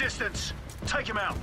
distance. Take him out.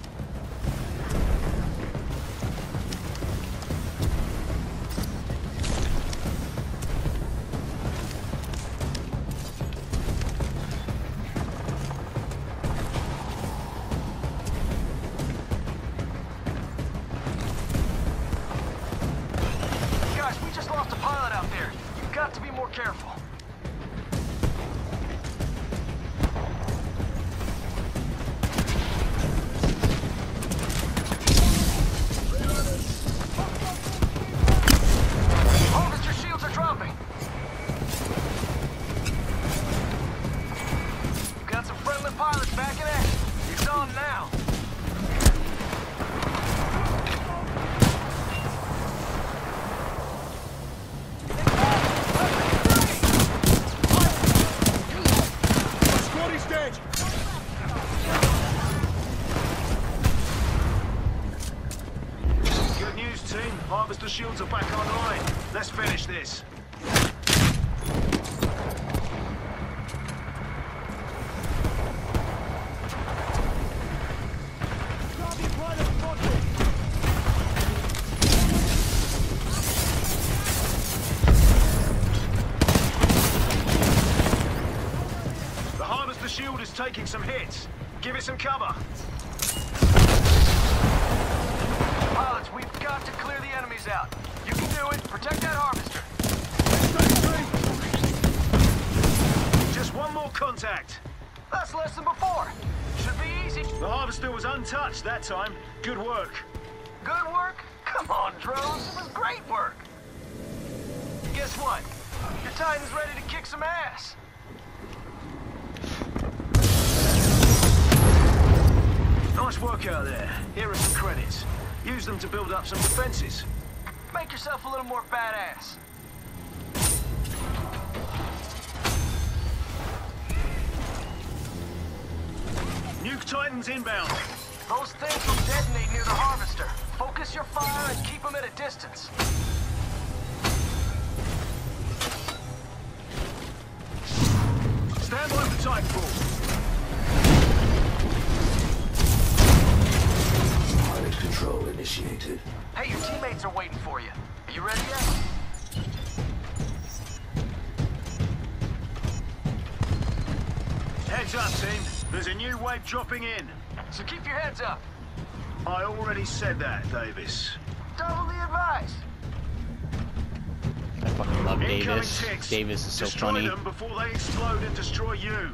Shield is taking some hits. Give it some cover. Pilots, we've got to clear the enemies out. You can do it. Protect that harvester. Just one more contact. That's less than before. Should be easy. The Harvester was untouched that time. Good work. Good work? Come on, Droz. It was great work. Guess what? Your Titan's ready to kick some ass. Nice work out there. Here are some credits. Use them to build up some defenses. Make yourself a little more badass. Nuke Titans inbound. Those things will detonate near the harvester. Focus your fire and keep them at a distance. Stand by for Titanfall. Initiated. Hey, your teammates are waiting for you. Are you ready yet? Heads up, team. There's a new wave dropping in. So keep your heads up. I already said that, Davis. Double the advice. I fucking love Incoming Davis. ticks. Davis is so Destroy funny. them before they explode and destroy you.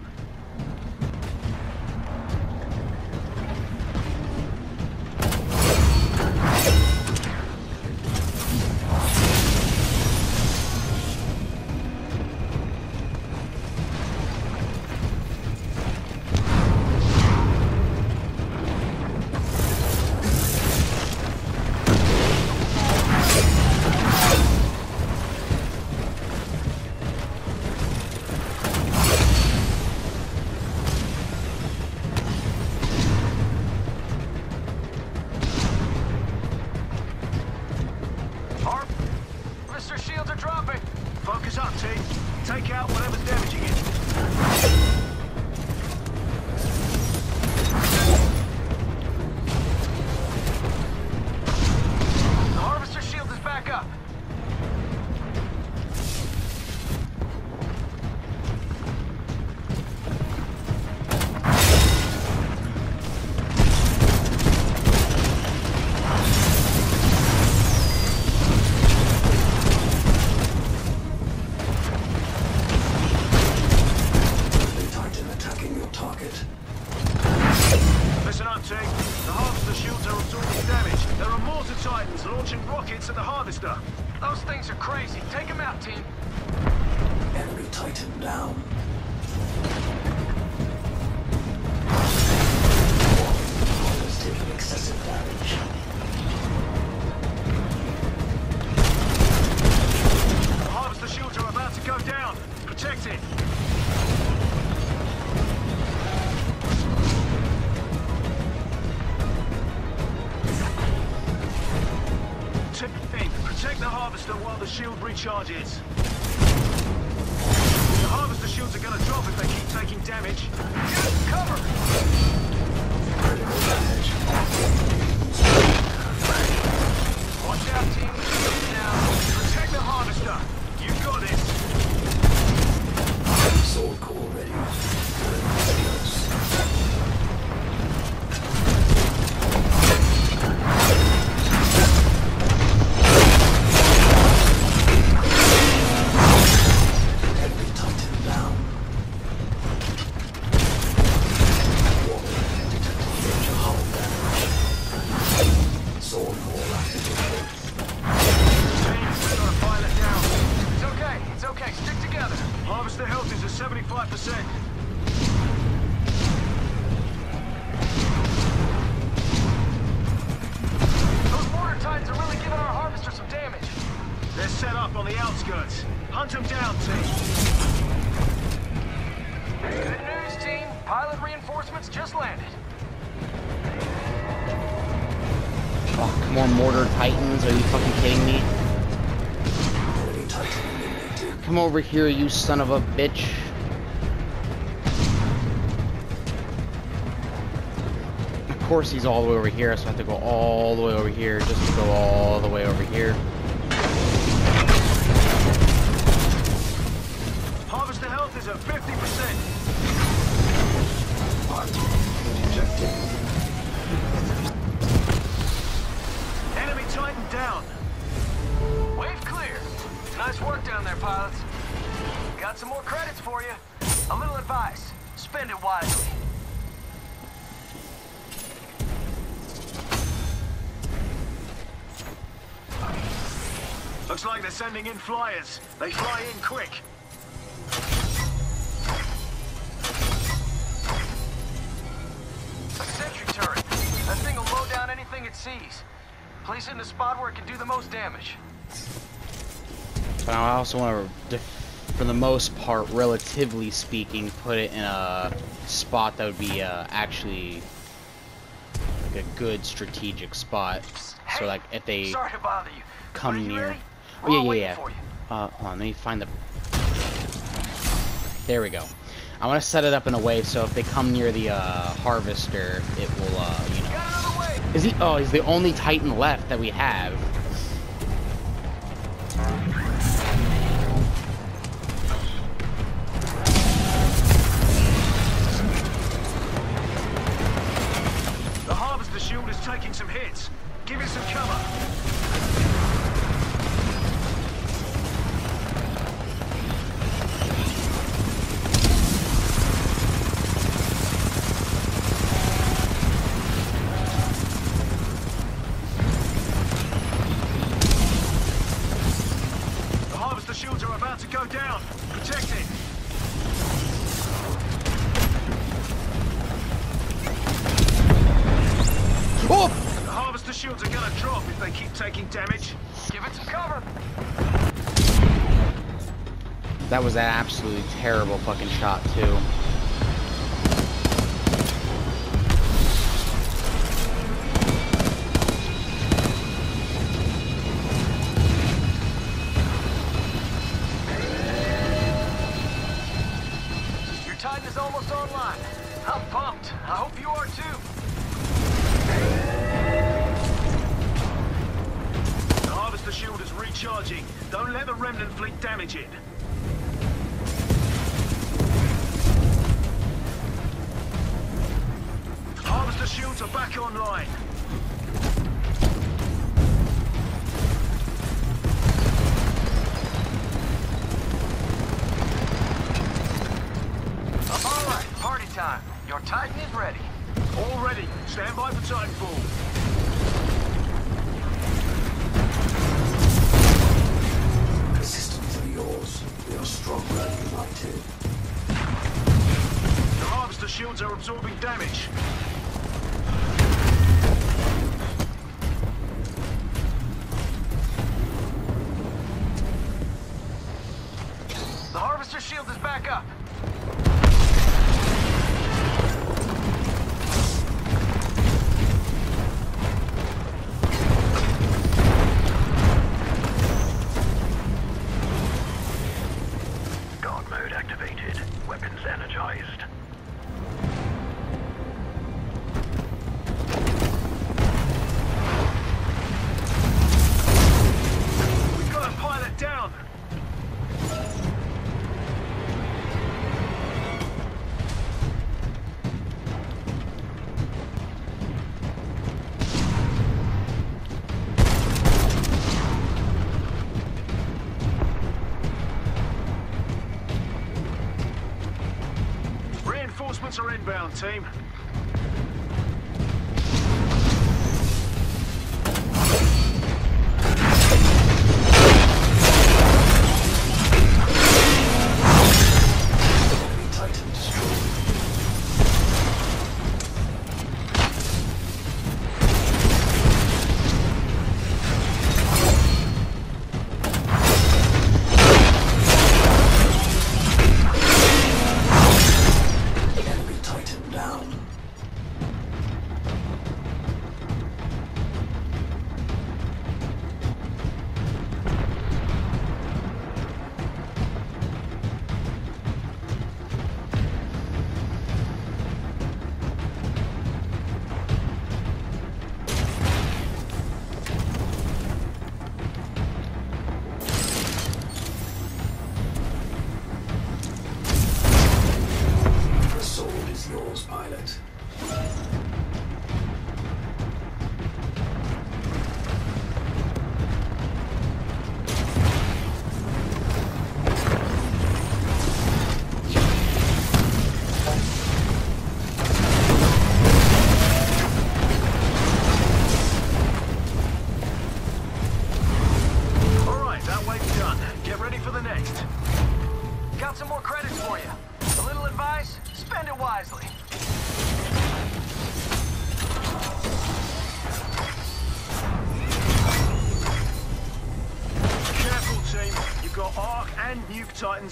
The here, you son of a bitch. Of course he's all the way over here, so I have to go all the way over here just to go all the way over here. Harvester health is at 50%. Sending in flyers. They fly in quick. A sentry turret. That thing will mow down anything it sees. Place it in a spot where it can do the most damage. But I also want to, for the most part, relatively speaking, put it in a spot that would be uh, actually like a good strategic spot. So like if they Sorry to bother you. come Are you near. Oh yeah, yeah, yeah. Uh, hold on, let me find the. There we go. I want to set it up in a way so if they come near the uh, harvester, it will, uh, you know. Got another wave. Is he? Oh, he's the only Titan left that we have. The harvester shield is taking some hits. Give it some cover. Taking damage. Give it some cover. That was an absolutely terrible fucking shot too. Shots are inbound, team.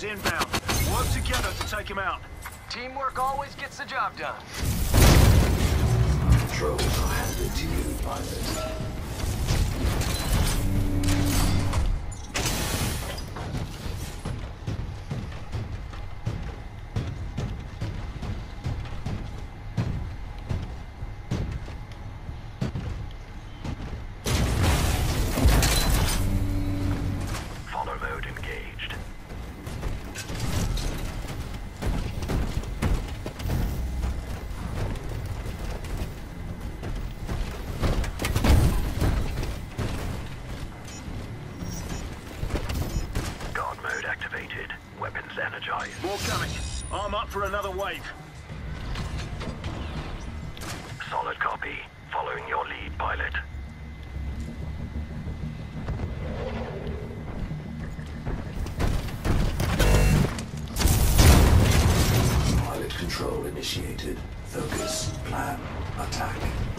Inbound. Work together to take him out. Teamwork always gets the job done. Controls are handed to you, pilot. wave. Solid copy. Following your lead, pilot. Pilot control initiated. Focus, plan, attack.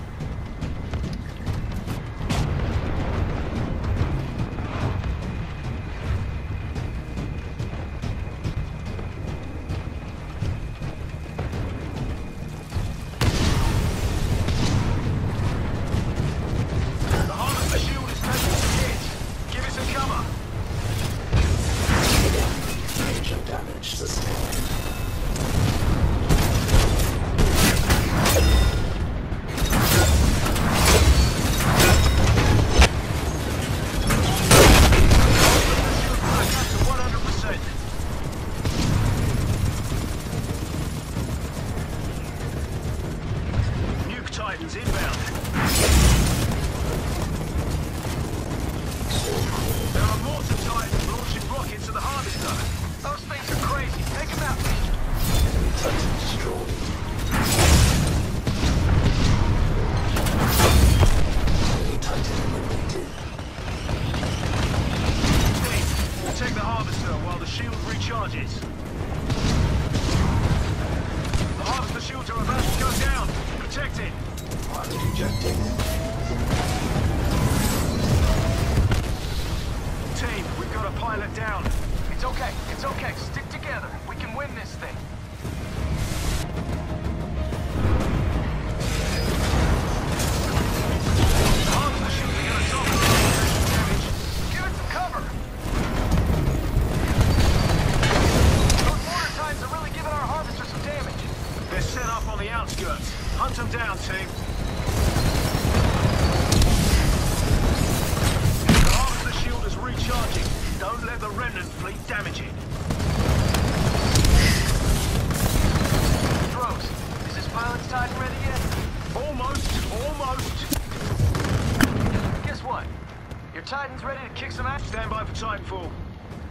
Your Titan's ready to kick some ass. Stand by for Titanfall.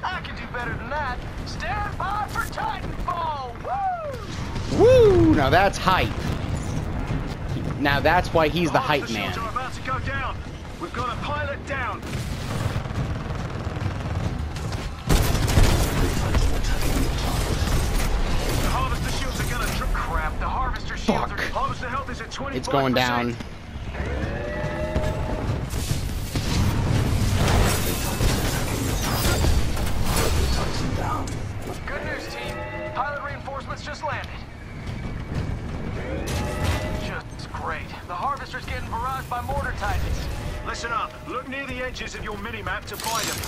I can do better than that. Stand by for Titanfall! Woo! Woo! Now that's hype. Now that's why he's the hype man. Are about to go down. We've got a pilot down. The harvester shields are gonna drip crap. The harvester shields Fuck. are harvester health is at 20. It's going down. Down. Good news, team. Pilot reinforcements just landed. Just great. The harvester's getting barraged by mortar titans. Listen up. Look near the edges of your mini-map to find them.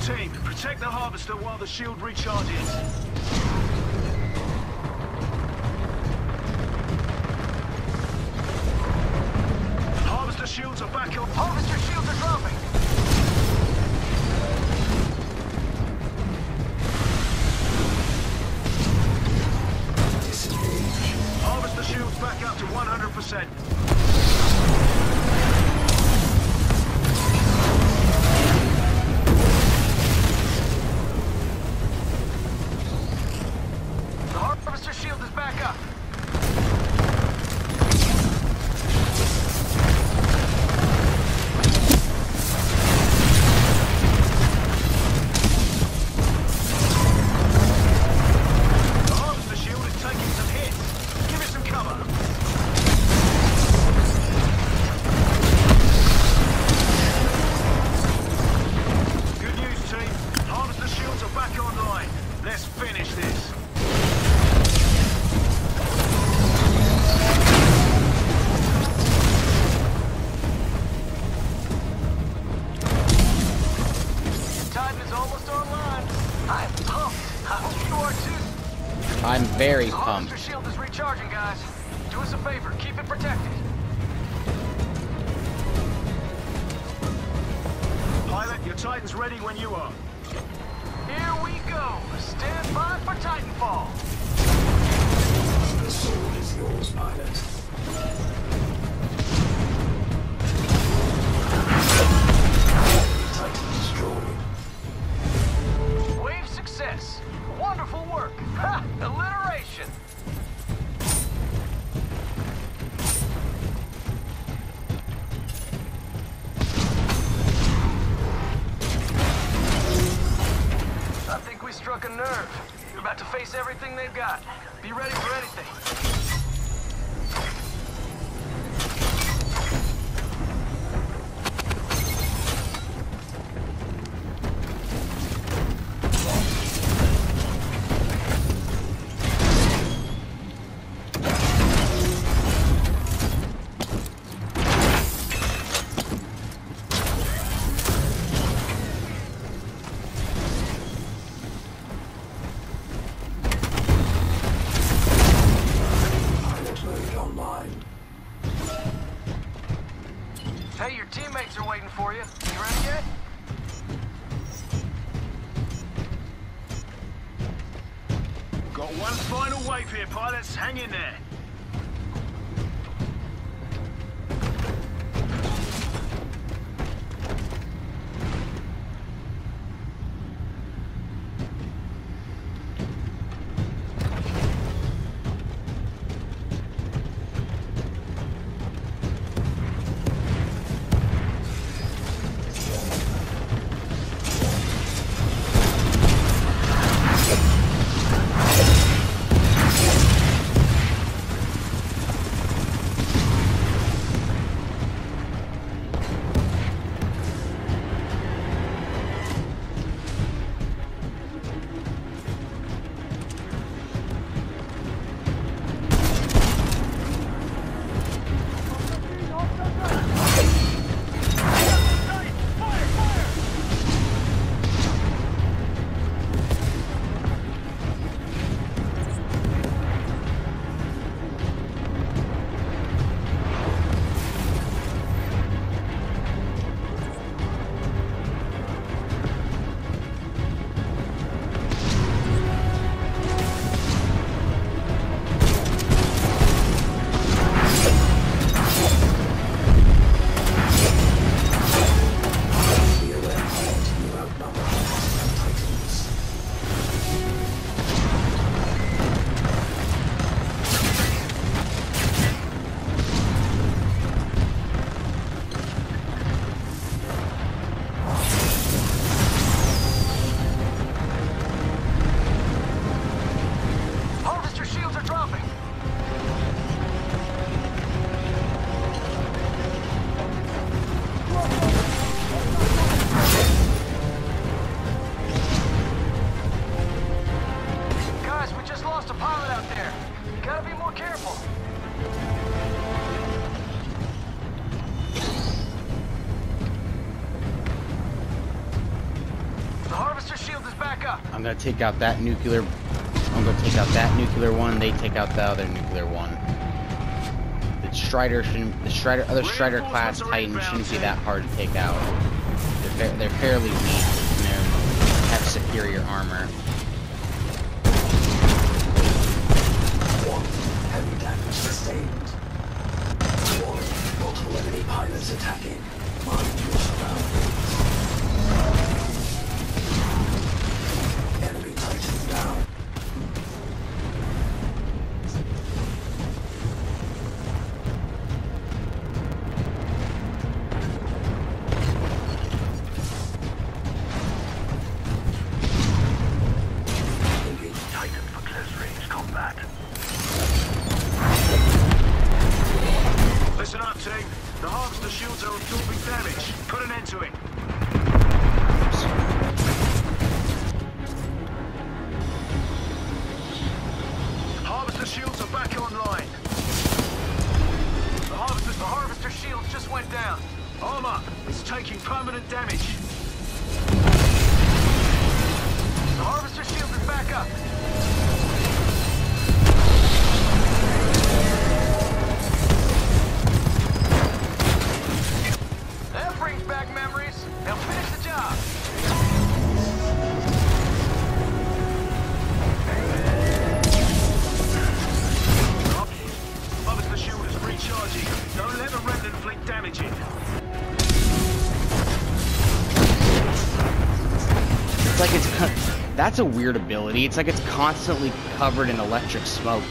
Team, protect the harvester while the shield recharges. Harvester shields are back up. Harvester shields are dropping. Let's finish this. Struck a nerve. We're about to face everything they've got. Be ready for anything. I'm gonna take out that nuclear. I'm gonna take out that nuclear one. They take out the other nuclear one. The Stryder shouldn't. The Stryder, other Stryder class Titan shouldn't be that hard to take out. They're, fa- they're fairly weak and they have superior armor. One, heavy damage sustained. One, multiple enemy pilots attacking. Mind That's a weird ability. It's like it's constantly covered in electric smoke,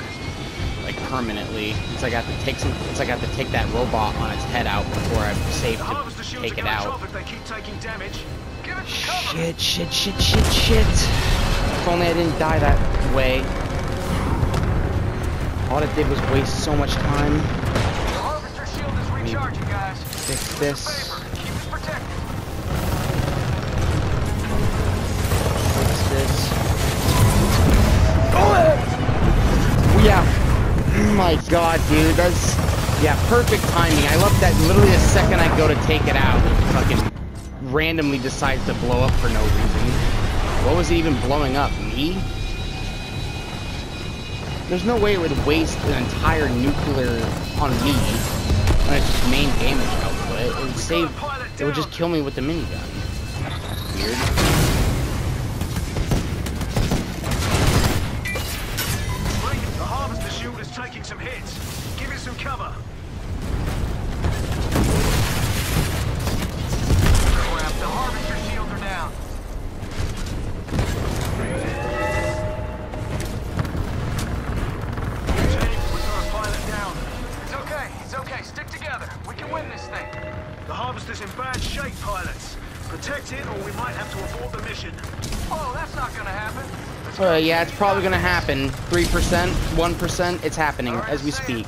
like permanently. It's like I have to take some. It's like I have to take that robot on its head out before I'm safe to take it out. off if they keep taking damage. Give it some cover. Shit, shit, shit, shit, shit. If only I didn't die that way. All it did was waste so much time. The harvester shield is recharging, guys. Fix this. Oh yeah. Oh my god, dude. That's yeah, perfect timing. I love that literally the second I go to take it out, it fucking randomly decides to blow up for no reason. What was it even blowing up? Me? There's no way it would waste an entire nuclear on me on its just main damage output. It would save. It would just kill me with the minigun. Weird. Hits. Give it some cover. Yeah, it's probably gonna happen. 3%, 1%, it's happening as we speak.